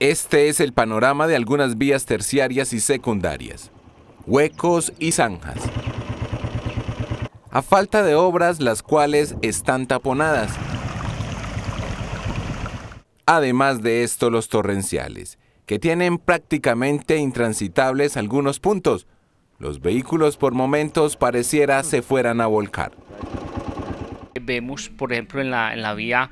Este es el panorama de algunas vías terciarias y secundarias. Huecos y zanjas. A falta de obras las cuales están taponadas. Además de esto los torrenciales, que tienen prácticamente intransitables algunos puntos. Los vehículos por momentos pareciera se fueran a volcar. Vemos, por ejemplo, en la, en la vía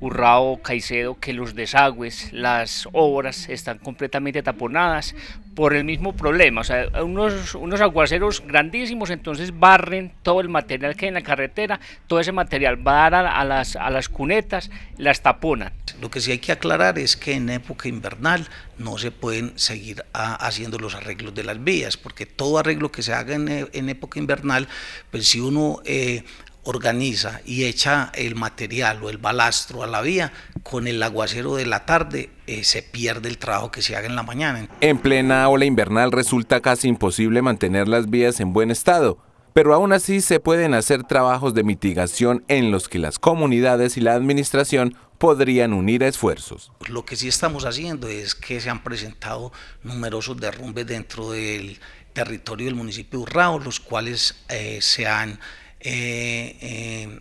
Urrao, Caicedo, que los desagües, las obras están completamente taponadas por el mismo problema, o sea, unos, unos aguaceros grandísimos, entonces barren todo el material que hay en la carretera, todo ese material va a dar a, las, a las cunetas, las taponan. Lo que sí hay que aclarar es que en época invernal no se pueden seguir haciendo los arreglos de las vías, porque todo arreglo que se haga en, en época invernal, pues si uno eh, organiza y echa el material o el balastro a la vía, con el aguacero de la tarde eh, se pierde el trabajo que se haga en la mañana. En plena ola invernal resulta casi imposible mantener las vías en buen estado, pero aún así se pueden hacer trabajos de mitigación en los que las comunidades y la administración podrían unir esfuerzos. Lo que sí estamos haciendo es que se han presentado numerosos derrumbes dentro del territorio del municipio de Urrao, los cuales eh, se han eh, eh,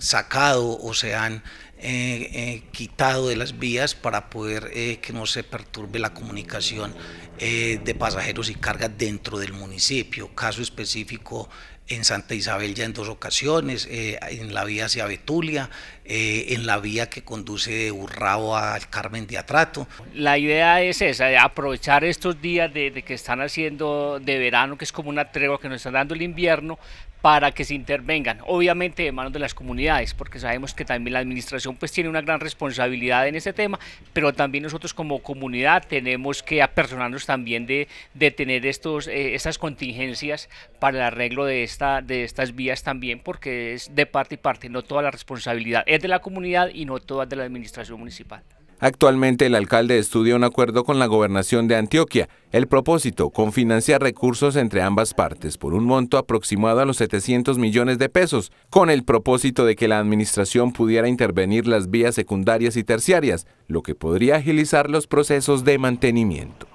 sacado o se han eh, quitado de las vías para poder que no se perturbe la comunicación de pasajeros y cargas dentro del municipio. Caso específico en Santa Isabel ya en dos ocasiones, en la vía hacia Betulia, en la vía que conduce de Urrao al Carmen de Atrato. La idea es esa, aprovechar estos días de, de, que están haciendo de verano, que es como una tregua que nos está dando el invierno, para que se intervengan, obviamente de manos de las comunidades, porque sabemos que también la administración pues tiene una gran responsabilidad en ese tema, pero también nosotros como comunidad tenemos que apersonarnos también de, de tener estos, eh, estas contingencias para el arreglo de, esta, de estas vías también, porque es de parte y parte, no toda la responsabilidad es de la comunidad y no toda de la administración municipal. Actualmente el alcalde estudia un acuerdo con la gobernación de Antioquia. El propósito, con financiar recursos entre ambas partes por un monto aproximado a los 700 millones de pesos, con el propósito de que la administración pudiera intervenir las vías secundarias y terciarias, lo que podría agilizar los procesos de mantenimiento.